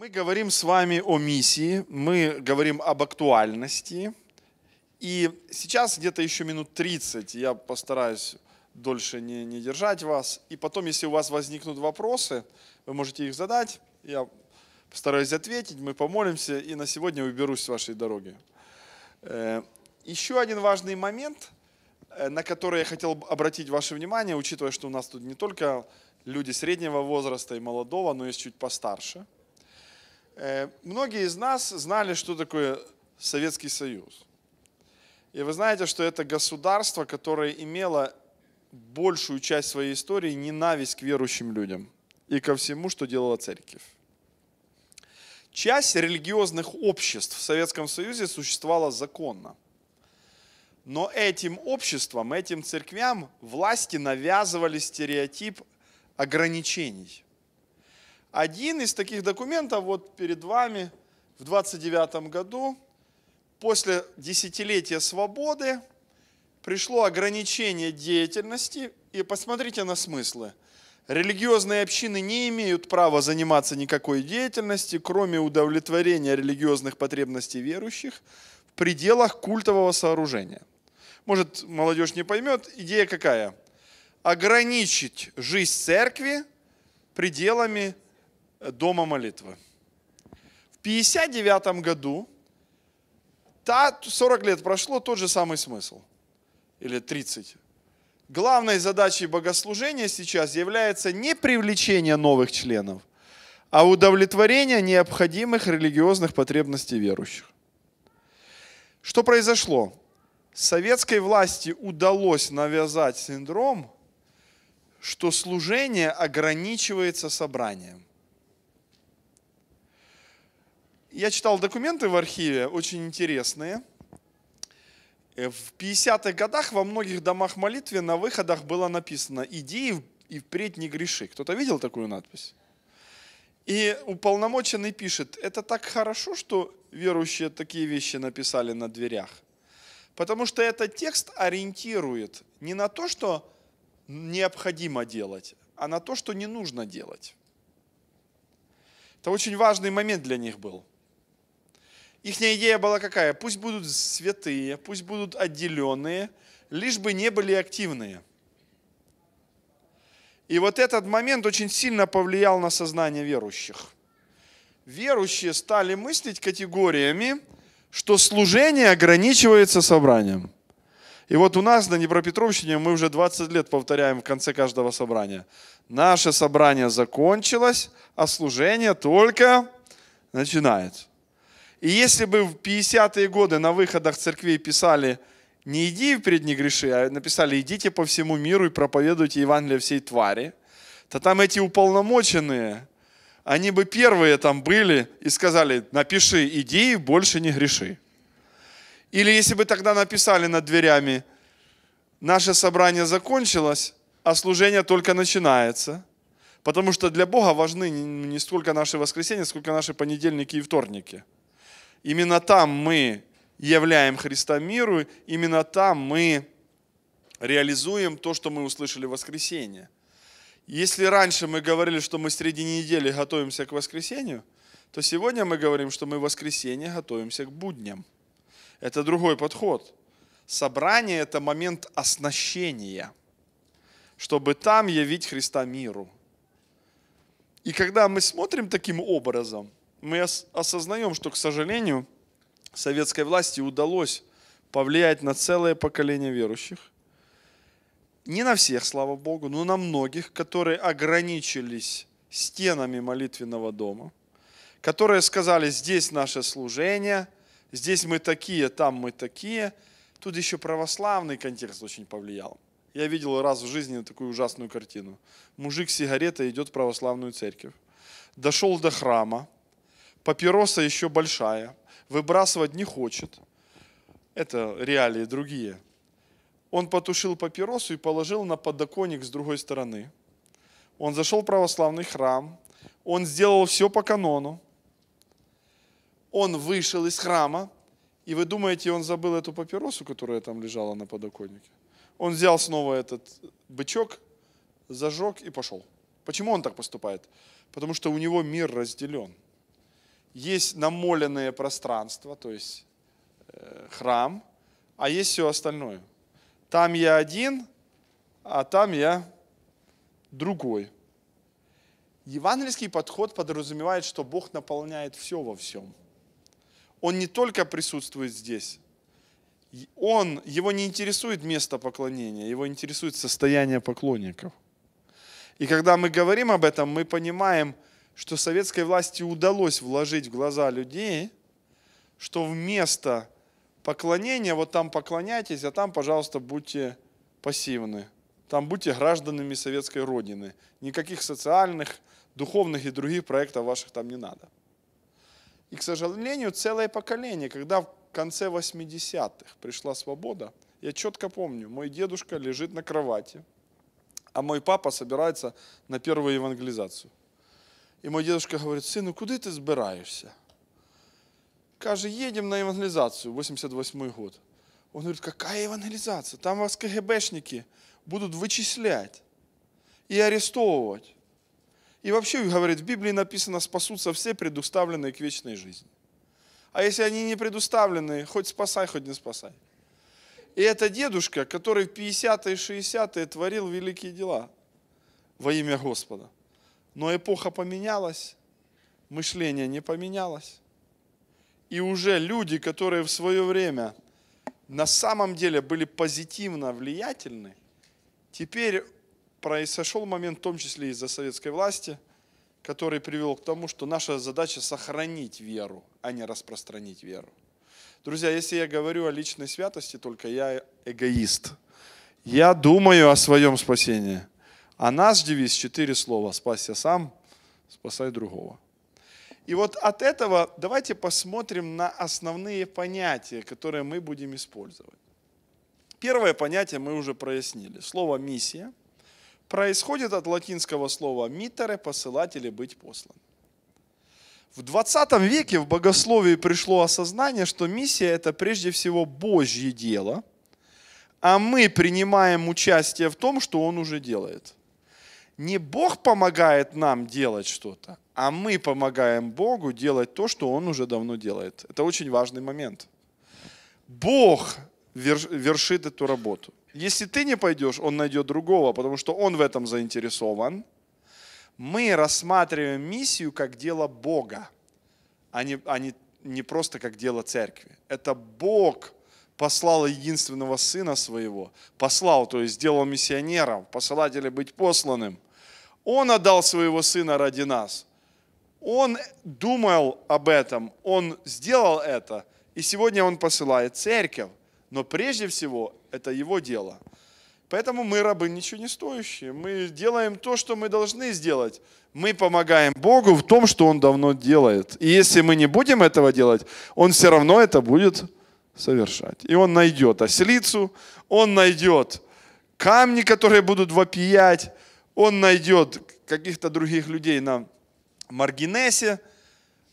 Мы говорим с вами о миссии, мы говорим об актуальности. И сейчас где-то еще минут 30 я постараюсь дольше не, не держать вас. И потом, если у вас возникнут вопросы, вы можете их задать. Я постараюсь ответить, мы помолимся, и на сегодня уберусь с вашей дороги. Э, еще один важный момент, э, на который я хотел обратить ваше внимание, учитывая, что у нас тут не только люди среднего возраста и молодого, но есть чуть постарше. Э, многие из нас знали, что такое Советский Союз. И вы знаете, что это государство, которое имело большую часть своей истории ненависть к верующим людям и ко всему, что делала церковь. Часть религиозных обществ в Советском Союзе существовала законно. Но этим обществам, этим церквям власти навязывали стереотип ограничений. Один из таких документов вот перед вами в 29 году, после десятилетия свободы, пришло ограничение деятельности, и посмотрите на смыслы – Религиозные общины не имеют права заниматься никакой деятельностью, кроме удовлетворения религиозных потребностей верующих в пределах культового сооружения. Может, молодежь не поймет, идея какая? Ограничить жизнь церкви пределами дома молитвы. В 59 году, 40 лет прошло, тот же самый смысл. Или 30 главной задачей богослужения сейчас является не привлечение новых членов, а удовлетворение необходимых религиозных потребностей верующих. Что произошло? Советской власти удалось навязать синдром, что служение ограничивается собранием. Я читал документы в архиве, очень интересные – Э, в 50-х годах во многих домах молитвы на выходах было написано «Иди и впредь не греши». Кто-то видел такую надпись? И уполномоченный пишет, это так хорошо, что верующие такие вещи написали на дверях. Потому что этот текст ориентирует не на то, что необходимо делать, а на то, что не нужно делать. Это очень важный момент для них был. Их идея была какая? Пусть будут святые, пусть будут отделенные, лишь бы не были активные. И вот этот момент очень сильно повлиял на сознание верующих. Верующие стали мыслить категориями, что служение ограничивается собранием. И вот у нас на Днепропетровщине мы уже 20 лет повторяем в конце каждого собрания. Наше собрание закончилось, а служение только начинается. И если бы в 50-е годы на выходах церквей писали «не иди пред не греши», а написали «идите по всему миру и проповедуйте Евангелие всей твари», то там эти уполномоченные, они бы первые там были и сказали «напиши, иди и больше не греши». Или если бы тогда написали над дверями «наше собрание закончилось, а служение только начинается», потому что для Бога важны не столько наши воскресенья, сколько наши понедельники и вторники – Именно там мы являем Христа миру, именно там мы реализуем то, что мы услышали в воскресенье. Если раньше мы говорили, что мы среди недели готовимся к воскресенью, то сегодня мы говорим, что мы в воскресенье готовимся к будням. Это другой подход. Собрание – это момент оснащения, чтобы там явить Христа миру. И когда мы смотрим таким образом – мы осознаем, что, к сожалению, советской власти удалось повлиять на целое поколение верующих. Не на всех, слава Богу, но на многих, которые ограничились стенами молитвенного дома, которые сказали, здесь наше служение, здесь мы такие, там мы такие. Тут еще православный контекст очень повлиял. Я видел раз в жизни такую ужасную картину. Мужик с сигаретой идет в православную церковь. Дошел до храма, папироса еще большая, выбрасывать не хочет. Это реалии другие. Он потушил папиросу и положил на подоконник с другой стороны. Он зашел в православный храм, он сделал все по канону. Он вышел из храма, и вы думаете, он забыл эту папиросу, которая там лежала на подоконнике? Он взял снова этот бычок, зажег и пошел. Почему он так поступает? Потому что у него мир разделен – есть намоленное пространство, то есть э, храм, а есть все остальное. Там я один, а там я другой. Евангельский подход подразумевает, что Бог наполняет все во всем. Он не только присутствует здесь, он, его не интересует место поклонения, его интересует состояние поклонников. И когда мы говорим об этом, мы понимаем, что советской власти удалось вложить в глаза людей, что вместо поклонения, вот там поклоняйтесь, а там, пожалуйста, будьте пассивны. Там будьте гражданами советской родины. Никаких социальных, духовных и других проектов ваших там не надо. И, к сожалению, целое поколение, когда в конце 80-х пришла свобода, я четко помню, мой дедушка лежит на кровати, а мой папа собирается на первую евангелизацию. И мой дедушка говорит, сыну, куда ты збираешься? Каже, едем на евангелизацию, 88 год. Он говорит, какая евангелизация? Там вас КГБшники будут вычислять и арестовывать. И вообще, говорит, в Библии написано, спасутся все предуставленные к вечной жизни. А если они не предуставлены, хоть спасай, хоть не спасай. И это дедушка, который в 50-е и 60-е творил великие дела во имя Господа. Но эпоха поменялась, мышление не поменялось. И уже люди, которые в свое время на самом деле были позитивно влиятельны, теперь произошел момент, в том числе из-за советской власти, который привел к тому, что наша задача сохранить веру, а не распространить веру. Друзья, если я говорю о личной святости, только я эгоист. Я думаю о своем спасении. А наш девиз четыре слова. Спасся сам, спасай другого. И вот от этого давайте посмотрим на основные понятия, которые мы будем использовать. Первое понятие мы уже прояснили. Слово «миссия» происходит от латинского слова «митере» – «посылать» или «быть послан». В 20 веке в богословии пришло осознание, что миссия – это прежде всего Божье дело, а мы принимаем участие в том, что Он уже делает. Не Бог помогает нам делать что-то, а мы помогаем Богу делать то, что Он уже давно делает. Это очень важный момент. Бог вершит эту работу. Если ты не пойдешь, он найдет другого, потому что он в этом заинтересован. Мы рассматриваем миссию как дело Бога, а не, а не, не просто как дело церкви. Это Бог послал единственного Сына Своего. Послал, то есть сделал миссионером, посылать или быть посланным. Он отдал Своего Сына ради нас. Он думал об этом, Он сделал это, и сегодня Он посылает церковь. Но прежде всего это его дело. Поэтому мы рабы ничего не стоящие. Мы делаем то, что мы должны сделать. Мы помогаем Богу в том, что Он давно делает. И если мы не будем этого делать, Он все равно это будет совершать. И Он найдет ослицу, Он найдет камни, которые будут вопиять, Он найдет каких-то других людей на маргинесе.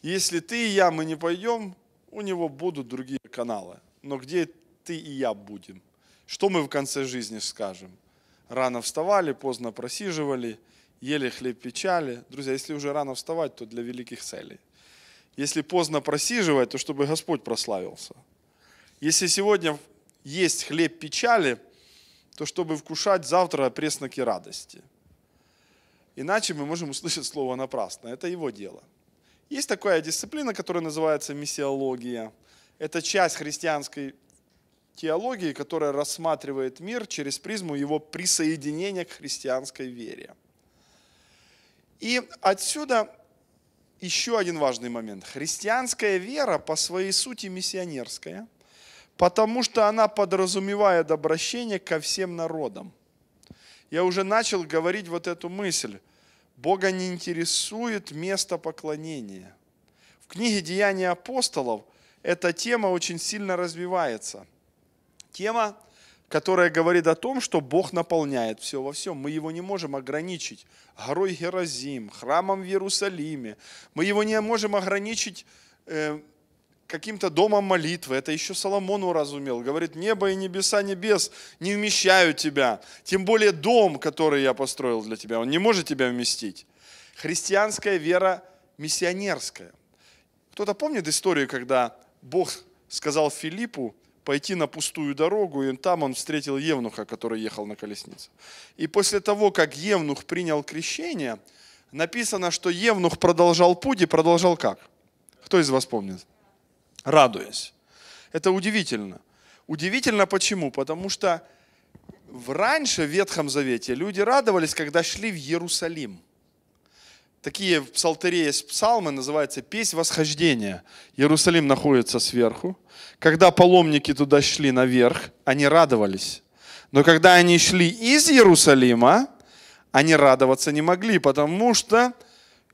Если ты и я, мы не пойдем, у него будут другие каналы. Но где ты и я будем? Что мы в конце жизни скажем? Рано вставали, поздно просиживали, ели хлеб печали. Друзья, если уже рано вставать, то для великих целей. Если поздно просиживать, то чтобы Господь прославился. Если сегодня есть хлеб печали, то чтобы вкушать завтра пресноки радости. Иначе мы можем услышать слово напрасно. Это его дело. Есть такая дисциплина, которая называется миссиология. Это часть христианской теологии, которая рассматривает мир через призму его присоединения к христианской вере. И отсюда еще один важный момент. Христианская вера по своей сути миссионерская, потому что она подразумевает обращение ко всем народам. Я уже начал говорить вот эту мысль. Бога не интересует место поклонения. В книге «Деяния апостолов» эта тема очень сильно развивается – тема, которая говорит о том, что Бог наполняет все во всем. Мы его не можем ограничить горой Геразим, храмом в Иерусалиме. Мы его не можем ограничить э, каким-то домом молитвы. Это еще Соломон уразумел. Говорит, небо и небеса небес не вмещают тебя. Тем более дом, который я построил для тебя, он не может тебя вместить. Христианская вера миссионерская. Кто-то помнит историю, когда Бог сказал Филиппу пойти на пустую дорогу, и там он встретил Евнуха, который ехал на колеснице. И после того, как Евнух принял крещение, написано, что Евнух продолжал путь и продолжал как? Кто из вас помнит? Радуясь. Это удивительно. Удивительно почему? Потому что раньше в Ветхом Завете люди радовались, когда шли в Иерусалим. Такие в псалтере есть псалмы, называется «Песнь восхождения». Иерусалим находится сверху. Когда паломники туда шли наверх, они радовались. Но когда они шли из Иерусалима, они радоваться не могли, потому что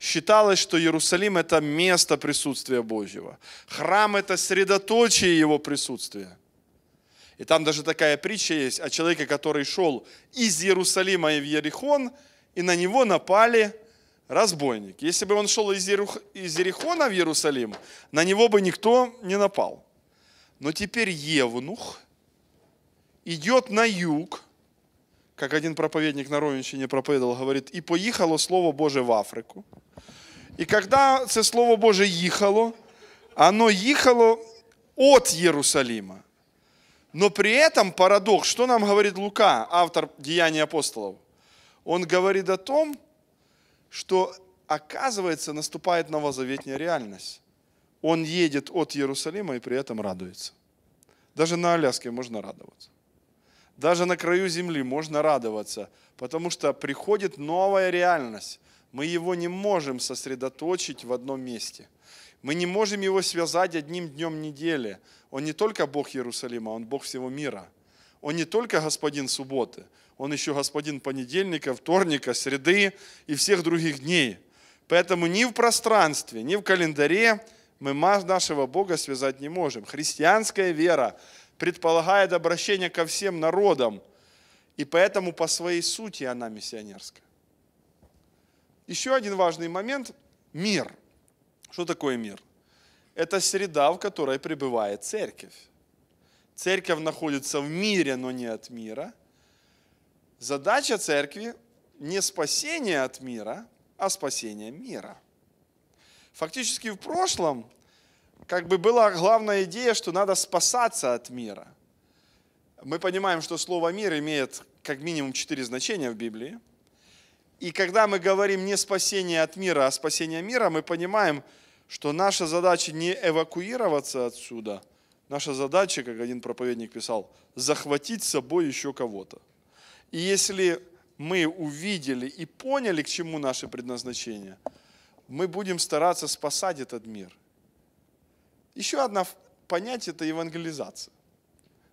считалось, что Иерусалим – это место присутствия Божьего. Храм – это средоточие Его присутствия. И там даже такая притча есть о человеке, который шел из Иерусалима в Ерихон, и на него напали разбойники. Если бы он шел из Ерихона в Иерусалим, на него бы никто не напал. Но теперь Евнух идет на юг, как один проповедник на Ровенщине проповедовал, говорит, и поехало Слово Боже в Африку. И когда це Слово Боже їхало, оно ехало от Иерусалима. Но при этом парадокс, что нам говорит Лука, автор Деяний апостолов? Он говорит о том, что оказывается наступает новозаветная реальность. Он едет от Иерусалима и при этом радуется. Даже на Аляске можно радоваться. Даже на краю земли можно радоваться, потому что приходит новая реальность. Мы его не можем сосредоточить в одном месте. Мы не можем его связать одним днем недели. Он не только Бог Иерусалима, Он Бог всего мира. Он не только господин субботы, Он еще господин понедельника, вторника, среды и всех других дней. Поэтому ни в пространстве, ни в календаре мы нашего Бога связать не можем. Христианская вера предполагает обращение ко всем народам, и поэтому по своей сути она миссионерская. Еще один важный момент – мир. Что такое мир? это среда, в которой пребывает церковь. Церковь находится в мире, но не от мира. Задача церкви не спасение от мира, а спасение мира. Фактически в прошлом как бы была главная идея, что надо спасаться от мира. Мы понимаем, что слово «мир» имеет как минимум четыре значения в Библии. И когда мы говорим не спасение от мира, а спасение мира, мы понимаем, что наша задача не эвакуироваться отсюда, наша задача, как один проповедник писал, захватить с собой еще кого-то. И если мы увидели и поняли, к чему наше предназначение, мы будем стараться спасать этот мир. Еще одно понятие – это евангелизация.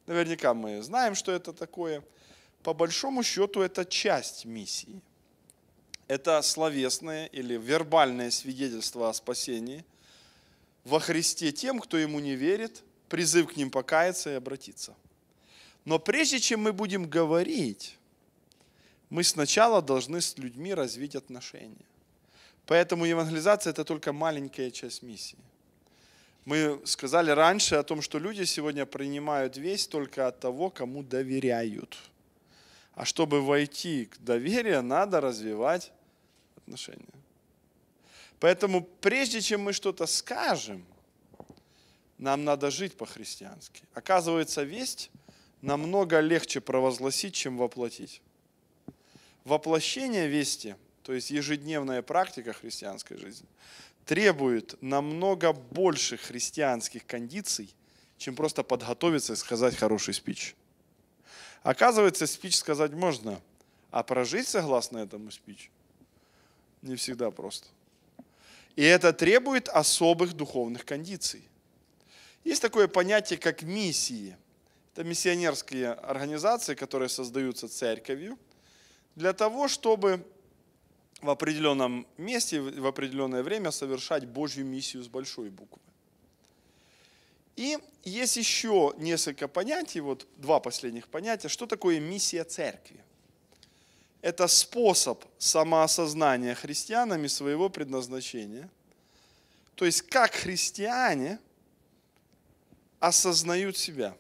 Наверняка мы знаем, что это такое. По большому счету, это часть миссии – это словесное или вербальное свидетельство о спасении во Христе тем, кто ему не верит, призыв к ним покаяться и обратиться. Но прежде чем мы будем говорить, мы сначала должны с людьми развить отношения. Поэтому евангелизация – это только маленькая часть миссии. Мы сказали раньше о том, что люди сегодня принимают весть только от того, кому доверяют. А чтобы войти к доверию, надо развивать отношения. Поэтому прежде чем мы что-то скажем, нам надо жить по-христиански. Оказывается, весть намного легче провозгласить, чем воплотить. Воплощение вести, то есть ежедневная практика христианской жизни, требует намного больше христианских кондиций, чем просто подготовиться и сказать хороший спич. Оказывается, спич сказать можно, а прожить согласно этому спичу не всегда просто. И это требует особых духовных кондиций. Есть такое понятие, как миссии. Это миссионерские организации, которые создаются церковью для того, чтобы в определенном месте, в определенное время совершать Божью миссию с большой буквы. И есть еще несколько понятий, вот два последних понятия, что такое миссия церкви это способ самоосознания христианами своего предназначения. То есть как христиане осознают себя.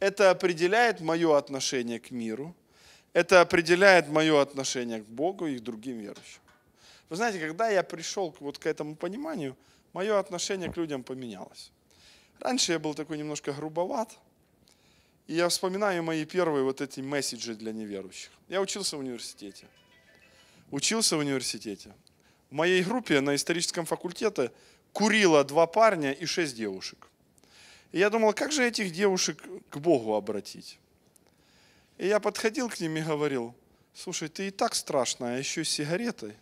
Это определяет мое отношение к миру, это определяет мое отношение к Богу и к другим верующим. Вы знаете, когда я пришел вот к этому пониманию, мое отношение к людям поменялось. Раньше я был такой немножко грубоват, и я вспоминаю мои первые вот эти месседжи для неверующих. Я учился в университете. Учился в университете. В моей группе на историческом факультете курило два парня и шесть девушек. И я думал, как же этих девушек к Богу обратить? И я подходил к ним и говорил, слушай, ты и так страшная, а еще с сигаретой.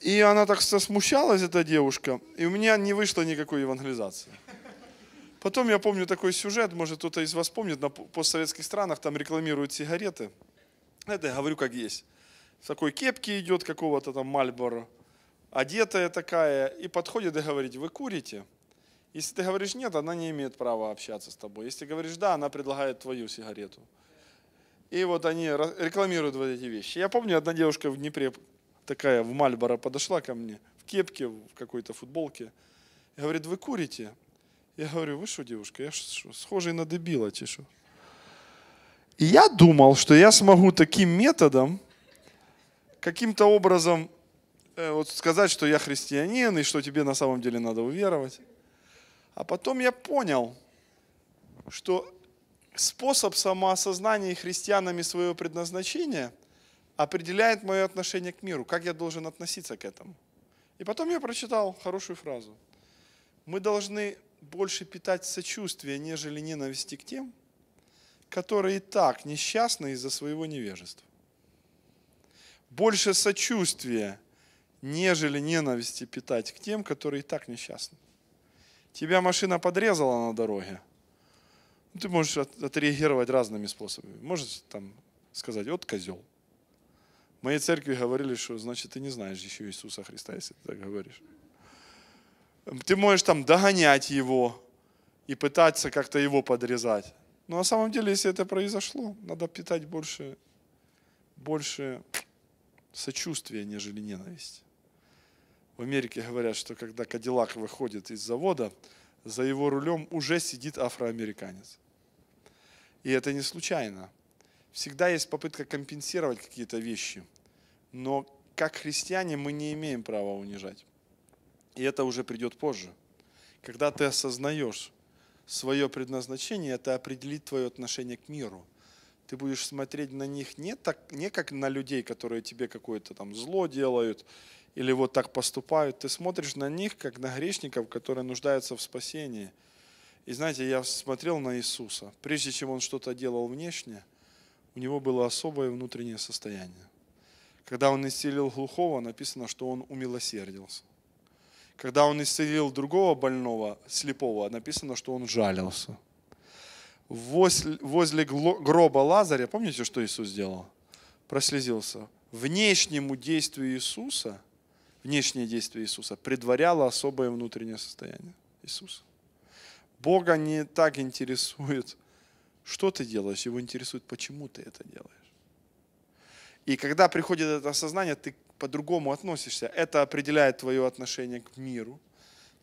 И она так смущалась, эта девушка, и у меня не вышло никакой евангелизации. Потом я помню такой сюжет, может кто-то из вас помнит, на постсоветских странах там рекламируют сигареты. Это я говорю как есть. В такой кепке идет какого-то там Мальборо, одетая такая, и подходит и говорит, вы курите? Если ты говоришь нет, она не имеет права общаться с тобой. Если говоришь да, она предлагает твою сигарету. И вот они рекламируют вот эти вещи. Я помню, одна девушка в Днепре такая в Мальборо подошла ко мне в кепке, в какой-то футболке. И говорит, вы курите? Я говорю, вы что, девушка, я что, схожий на дебила, чешу. И я думал, что я смогу таким методом, каким-то образом э, вот сказать, что я христианин и что тебе на самом деле надо уверовать. А потом я понял, что способ самоосознания христианами своего предназначения определяет мое отношение к миру, как я должен относиться к этому. И потом я прочитал хорошую фразу. Мы должны больше питать сочувствие, нежели ненависти к тем, которые и так несчастны из-за своего невежества. Больше сочувствия, нежели ненависти питать к тем, которые и так несчастны. Тебя машина подрезала на дороге. Ну, ты можешь отреагировать разными способами. Можешь там сказать, вот козел. В моей церкви говорили, что значит ты не знаешь еще Иисуса Христа, если ты так говоришь. Ты можешь там догонять его и пытаться как-то его подрезать. Но на самом деле, если это произошло, надо питать больше, больше сочувствия, нежели ненависть. В Америке говорят, что когда Кадиллак выходит из завода, за его рулем уже сидит афроамериканец. И это не случайно. Всегда есть попытка компенсировать какие-то вещи. Но как христиане мы не имеем права унижать. И это уже придет позже. Когда ты осознаешь свое предназначение, это определит твое отношение к миру. Ты будешь смотреть на них не, так, не как на людей, которые тебе какое-то там зло делают, или вот так поступают. Ты смотришь на них, как на грешников, которые нуждаются в спасении. И знаете, я смотрел на Иисуса. Прежде чем Он что-то делал внешне, у Него было особое внутреннее состояние. Когда Он исцелил глухого, написано, что Он умилосердился. Когда он исцелил другого больного, слепого, написано, что он жалился. Возле, гроба Лазаря, помните, что Иисус сделал? Прослезился. Внешнему действию Иисуса, внешнее действие Иисуса предваряло особое внутреннее состояние Иисуса. Бога не так интересует, что ты делаешь, его интересует, почему ты это делаешь. И когда приходит это осознание, ты по-другому относишься. Это определяет твое отношение к миру.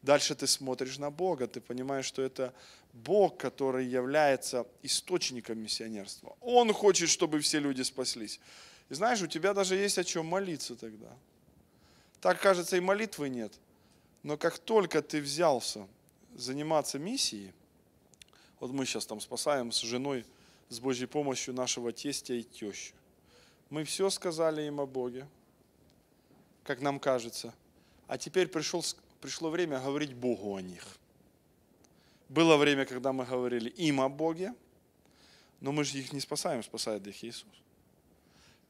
Дальше ты смотришь на Бога, ты понимаешь, что это Бог, который является источником миссионерства. Он хочет, чтобы все люди спаслись. И знаешь, у тебя даже есть о чем молиться тогда. Так кажется, и молитвы нет. Но как только ты взялся заниматься миссией, вот мы сейчас там спасаем с женой, с Божьей помощью нашего тестя и тещу. Мы все сказали им о Боге, как нам кажется. А теперь пришел, пришло время говорить Богу о них. Было время, когда мы говорили им о Боге, но мы же их не спасаем, спасает их Иисус.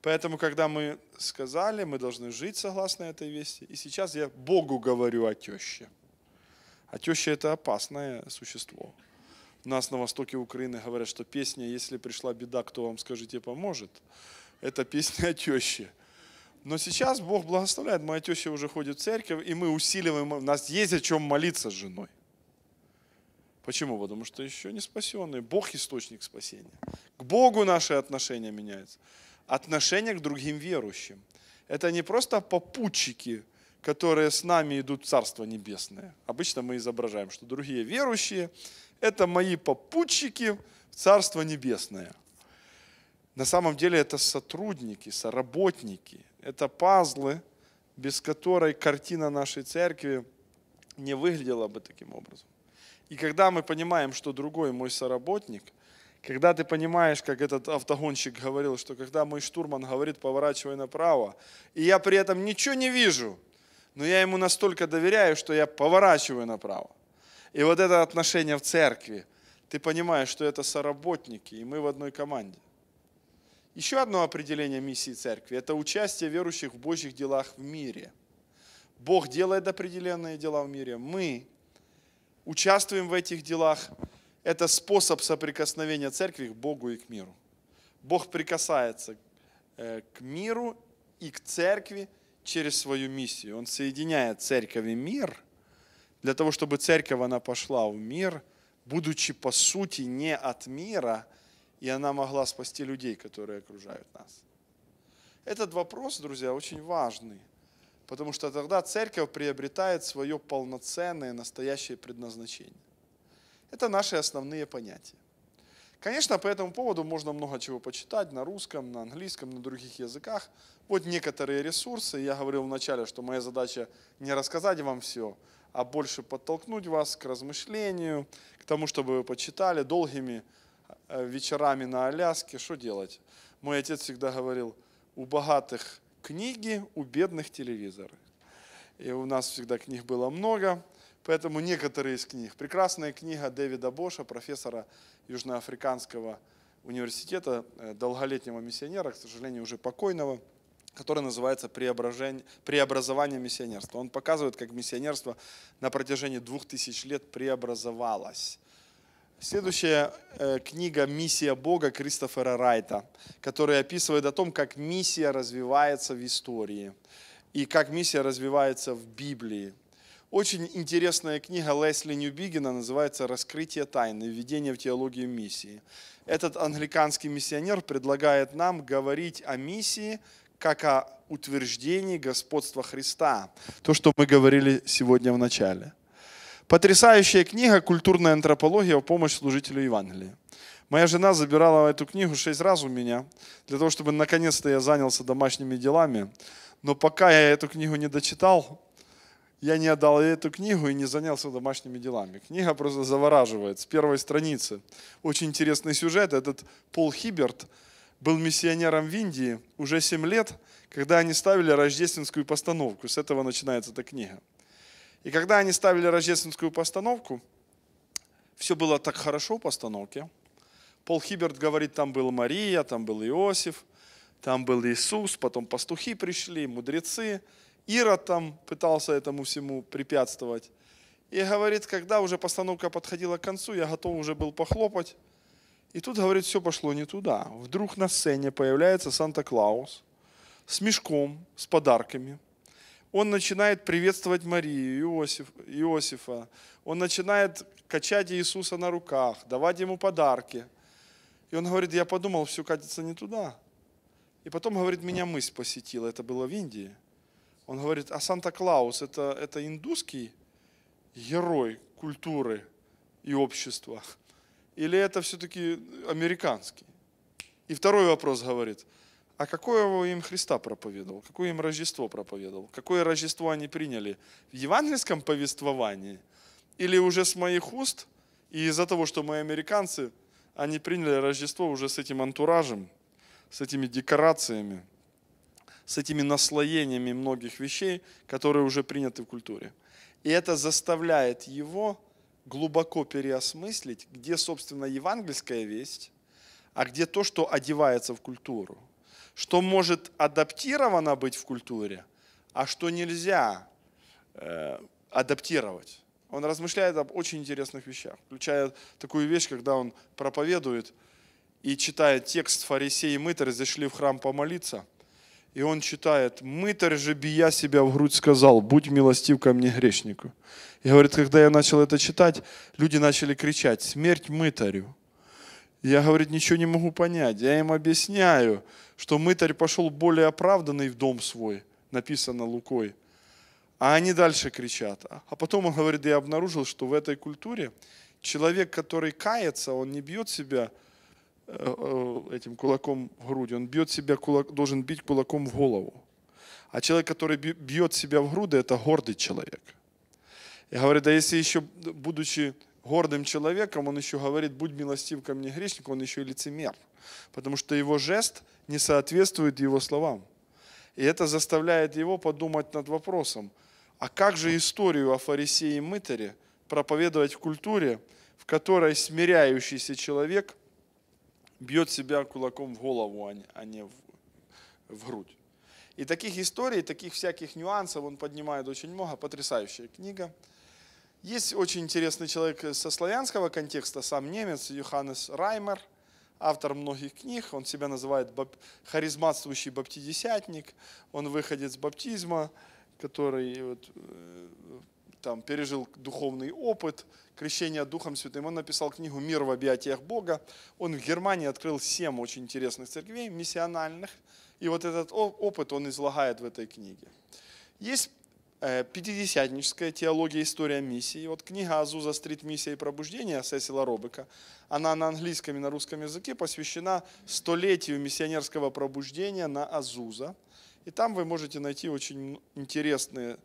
Поэтому, когда мы сказали, мы должны жить согласно этой вести. И сейчас я Богу говорю о теще. А теща это опасное существо. У нас на востоке Украины говорят, что песня «Если пришла беда, кто вам, скажите, поможет?» Это песня о теще. Но сейчас Бог благословляет. Моя теща уже ходит в церковь, и мы усиливаем, у нас есть о чем молиться с женой. Почему? Потому что еще не спасенные. Бог источник спасения. К Богу наши отношения меняются. Отношения к другим верующим. Это не просто попутчики, которые с нами идут в Царство Небесное. Обычно мы изображаем, что другие верующие – это мои попутчики в Царство Небесное. На самом деле это сотрудники, соработники, это пазлы без которой картина нашей церкви не выглядела бы таким образом. И когда мы понимаем, что другой мой соработник, когда ты понимаешь, как этот автогонщик говорил, что когда мой штурман говорит, поворачивай направо, и я при этом ничего не вижу, но я ему настолько доверяю, что я поворачиваю направо. И вот это отношение в церкви, ты понимаешь, что это соработники, и мы в одной команде. Еще одно определение миссии церкви – это участие верующих в Божьих делах в мире. Бог делает определенные дела в мире. Мы участвуем в этих делах. Это способ соприкосновения церкви к Богу и к миру. Бог прикасается э, к миру и к церкви через свою миссию. Он соединяет церковь и мир для того, чтобы церковь она пошла в мир, будучи по сути не от мира – и она могла спасти людей, которые окружают нас. Этот вопрос, друзья, очень важный, потому что тогда церковь приобретает свое полноценное настоящее предназначение. Это наши основные понятия. Конечно, по этому поводу можно много чего почитать на русском, на английском, на других языках. Вот некоторые ресурсы. Я говорил вначале, что моя задача не рассказать вам все, а больше подтолкнуть вас к размышлению, к тому, чтобы вы почитали долгими вечерами на Аляске, что делать? Мой отец всегда говорил, у богатых книги, у бедных телевизоры. И у нас всегда книг было много, поэтому некоторые из книг. Прекрасная книга Дэвида Боша, профессора Южноафриканского университета, э, долголетнего миссионера, к сожалению, уже покойного, который называется «Преобразование миссионерства». Он показывает, как миссионерство на протяжении двух тысяч лет преобразовалось Следующая э, книга «Миссия Бога» Кристофера Райта, которая описывает о том, как миссия развивается в истории и как миссия развивается в Библии. Очень интересная книга Лесли Ньюбигена называется «Раскрытие тайны. Введение в теологию миссии». Этот англиканский миссионер предлагает нам говорить о миссии как о утверждении господства Христа. То, что мы говорили сегодня в начале. Потрясающая книга «Культурная антропология в помощь служителю Евангелия». Моя жена забирала эту книгу шесть раз у меня, для того, чтобы наконец-то я занялся домашними делами. Но пока я эту книгу не дочитал, я не отдал ей эту книгу и не занялся домашними делами. Книга просто завораживает с первой страницы. Очень интересный сюжет. Этот Пол Хиберт был миссионером в Индии уже 7 лет, когда они ставили рождественскую постановку. С этого начинается эта книга. И когда они ставили рождественскую постановку, все было так хорошо в постановке. Пол Хиберт говорит, там был Мария, там был Иосиф, там был Иисус, потом пастухи пришли, мудрецы. Ирод там пытался этому всему препятствовать. И говорит, когда уже постановка подходила к концу, я готов уже был похлопать. И тут, говорит, все пошло не туда. Вдруг на сцене появляется Санта-Клаус с мешком, с подарками – он начинает приветствовать Марию, Иосиф, Иосифа. Он начинает качать Иисуса на руках, давать ему подарки. И он говорит, я подумал, все катится не туда. И потом, говорит, меня мысль посетила, это было в Индии. Он говорит, а Санта-Клаус это, это индусский герой культуры и общества? Или это все-таки американский? И второй вопрос говорит – а какое им Христа проповедовал? Какое им Рождество проповедовал? Какое Рождество они приняли? В евангельском повествовании? Или уже с моих уст? И из-за того, что мы американцы, они приняли Рождество уже с этим антуражем, с этими декорациями, с этими наслоениями многих вещей, которые уже приняты в культуре. И это заставляет его глубоко переосмыслить, где, собственно, евангельская весть, а где то, что одевается в культуру что может адаптировано быть в культуре, а что нельзя э, адаптировать. Он размышляет об очень интересных вещах, включая такую вещь, когда он проповедует и читает текст «Фарисеи и мытарь зашли в храм помолиться», и он читает, «Мытарь же, бия себя в грудь, сказал, будь милостив ко мне, грешнику». И говорит, когда я начал это читать, люди начали кричать, «Смерть мытарю». Я, говорит, ничего не могу понять. Я им объясняю, что мытарь пошел более оправданный в дом свой, написано Лукой. А они дальше кричат. А потом он говорит, я обнаружил, что в этой культуре человек, который кается, он не бьет себя э, э, этим кулаком в грудь, он бьет себя, кулак, должен бить кулаком в голову. А человек, который бьет себя в груды, это гордый человек. И говорит, да если еще, будучи гордым человеком, он еще говорит, будь милостив ко мне грешник, он еще и лицемер. Потому что его жест не соответствует его словам. И это заставляет его подумать над вопросом, а как же историю о фарисее и мытаре проповедовать в культуре, в которой смиряющийся человек бьет себя кулаком в голову, а не а в, в грудь. И таких историй, таких всяких нюансов он поднимает очень много. Потрясающая книга. Есть очень интересный человек со славянского контекста, сам немец, Йоханнес Раймер, автор многих книг. Он себя называет харизматствующий баптидесятник. Он выходит с баптизма, который вот, э, там, пережил духовный опыт, крещение Духом Святым. Он написал книгу «Мир в объятиях Бога». Он в Германии открыл семь очень интересных церквей, миссиональных. И вот этот опыт он излагает в этой книге. Есть Э, пятидесятническая теология, история миссии. Вот книга Азуза «Стрит. Миссия и пробуждение» Сесила Робека, она на английском и на русском языке посвящена столетию миссионерского пробуждения на Азуза. И там вы можете найти очень интересные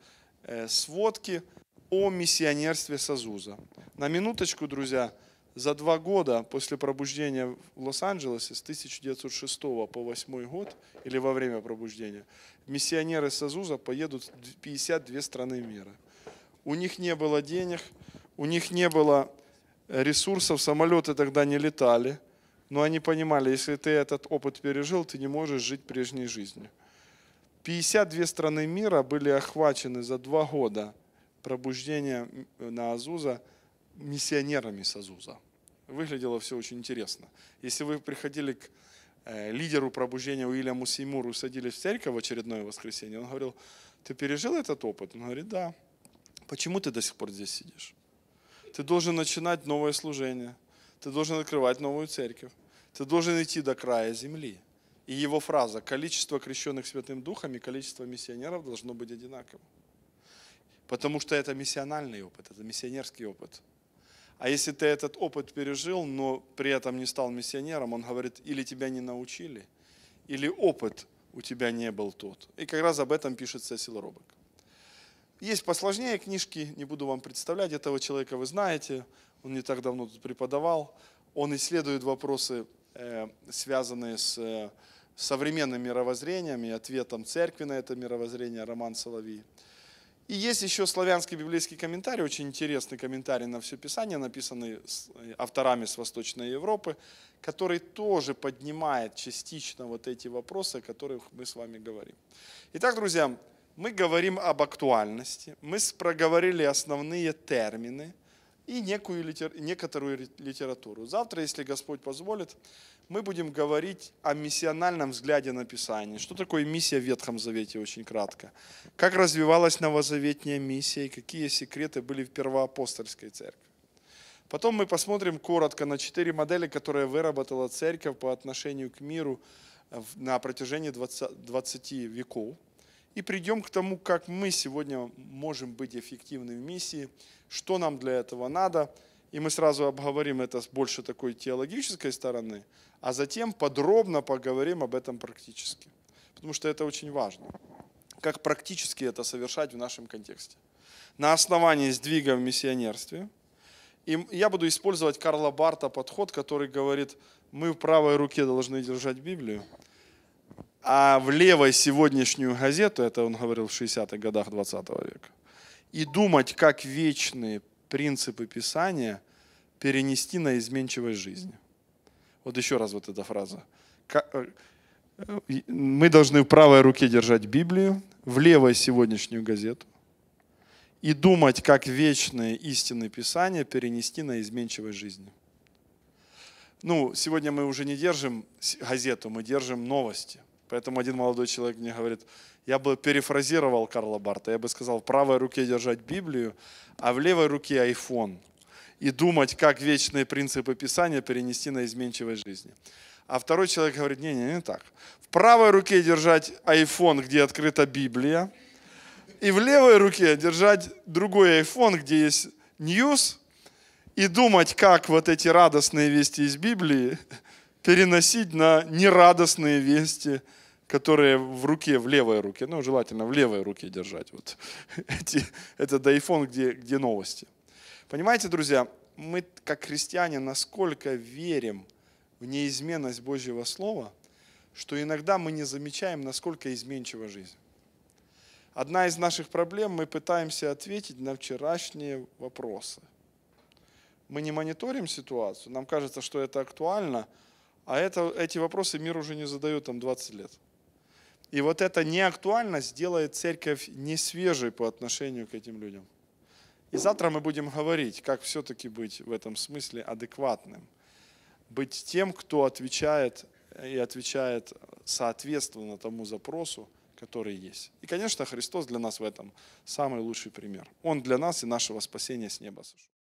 э, сводки о миссионерстве с Азуза. На минуточку, друзья, за два года после пробуждения в Лос-Анджелесе с 1906 по 8 год или во время пробуждения миссионеры с Азуза поедут в 52 страны мира. У них не было денег, у них не было ресурсов, самолеты тогда не летали, но они понимали, если ты этот опыт пережил, ты не можешь жить прежней жизнью. 52 страны мира были охвачены за два года пробуждения на Азуза миссионерами с Азуза. Выглядело все очень интересно. Если вы приходили к Э, лидеру пробуждения Уильяму Сеймуру садились в церковь в очередное воскресенье, он говорил, ты пережил этот опыт? Он говорит, да. Почему ты до сих пор здесь сидишь? Ты должен начинать новое служение. Ты должен открывать новую церковь. Ты должен идти до края земли. И его фраза «количество крещенных Святым Духом и количество миссионеров должно быть одинаковым». Потому что это миссиональный опыт, это миссионерский опыт – а если ты этот опыт пережил, но при этом не стал миссионером, он говорит, или тебя не научили, или опыт у тебя не был тот. И как раз об этом пишет Сесил Робек. Есть посложнее книжки, не буду вам представлять, этого человека вы знаете, он не так давно тут преподавал. Он исследует вопросы, э, связанные с э, современным мировоззрением и ответом церкви на это мировоззрение, Роман Соловей. И есть еще славянский библейский комментарий, очень интересный комментарий на все Писание, написанный э, авторами с Восточной Европы, который тоже поднимает частично вот эти вопросы, о которых мы с вами говорим. Итак, друзья, мы говорим об актуальности, мы проговорили основные термины и некую, некоторую литературу. Завтра, если Господь позволит, мы будем говорить о миссиональном взгляде на Писание. Что такое миссия в Ветхом Завете, очень кратко. Как развивалась новозаветняя миссия и какие секреты были в первоапостольской церкви. Потом мы посмотрим коротко на четыре модели, которые выработала церковь по отношению к миру на протяжении 20, 20 веков. И придем к тому, как мы сегодня можем быть эффективны в миссии, что нам для этого надо. И мы сразу обговорим это с больше такой теологической стороны – а затем подробно поговорим об этом практически. Потому что это очень важно. Как практически это совершать в нашем контексте. На основании сдвига в миссионерстве. И я буду использовать Карла Барта подход, который говорит, мы в правой руке должны держать Библию, а в левой сегодняшнюю газету, это он говорил в 60-х годах 20 века, и думать, как вечные принципы Писания перенести на изменчивость жизни. Вот еще раз вот эта фраза. Э, мы должны в правой руке держать Библию, в левой сегодняшнюю газету и думать, как вечные истины Писания перенести на изменчивость жизни. Ну, сегодня мы уже не держим газету, мы держим новости. Поэтому один молодой человек мне говорит, я бы перефразировал Карла Барта, я бы сказал, в правой руке держать Библию, а в левой руке iPhone – и думать, как вечные принципы Писания перенести на изменчивость жизни. А второй человек говорит, не, не, не так. В правой руке держать iPhone, где открыта Библия, и в левой руке держать другой iPhone, где есть News, и думать, как вот эти радостные вести из Библии переносить на нерадостные вести которые в руке, в левой руке, ну, желательно в левой руке держать. Вот эти, это iPhone, где, где новости. Понимаете, друзья, мы, как христиане, насколько верим в неизменность Божьего Слова, что иногда мы не замечаем, насколько изменчива жизнь. Одна из наших проблем, мы пытаемся ответить на вчерашние вопросы. Мы не мониторим ситуацию, нам кажется, что это актуально, а это, эти вопросы мир уже не задает там 20 лет. И вот эта неактуальность делает церковь не свежей по отношению к этим людям. И завтра мы будем говорить, как все-таки быть в этом смысле адекватным. Быть тем, кто отвечает и отвечает соответственно тому запросу, который есть. И, конечно, Христос для нас в этом самый лучший пример. Он для нас и нашего спасения с неба сошел.